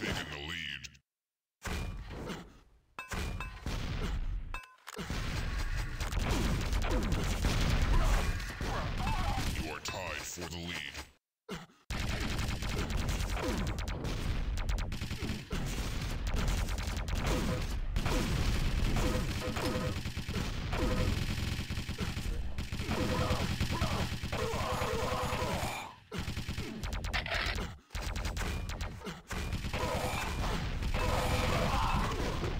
taken the lead. You are tied for the lead.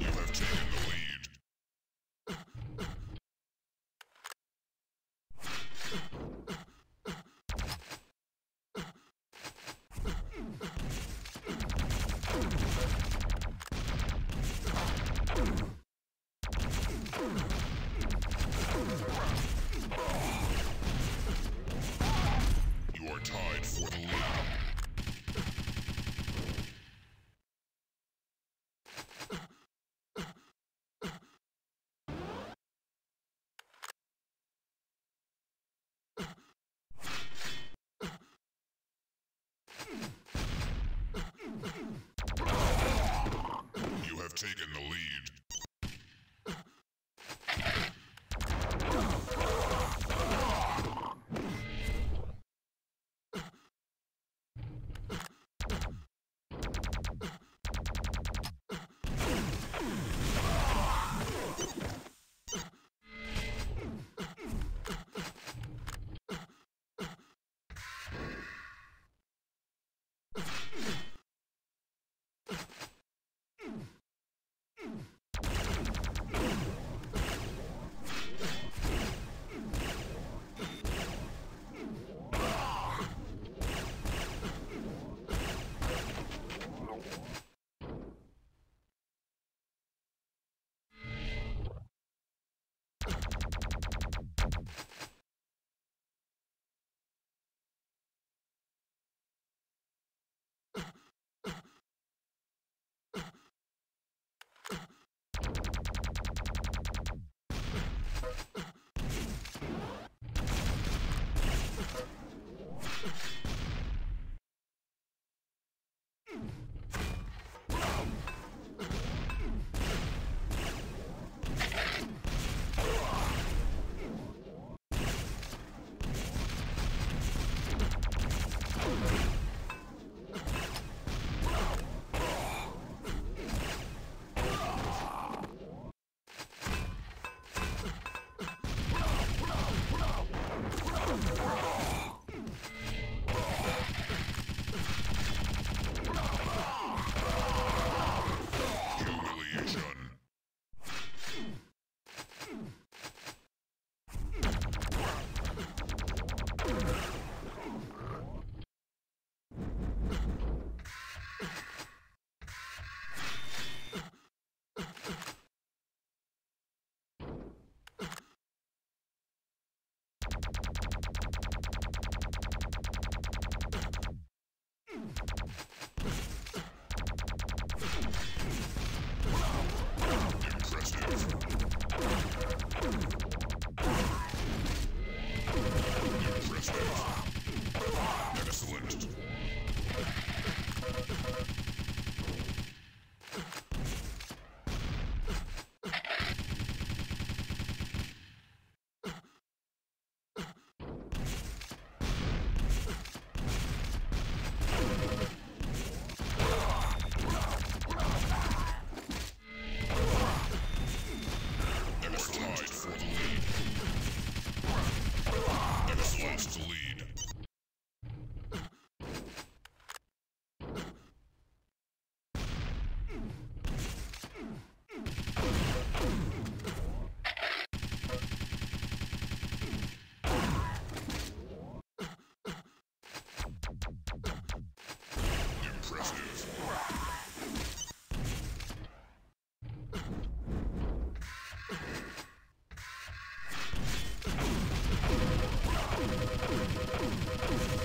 You have taken the lead. You are tied for the lead. You have taken the lead. Let's go.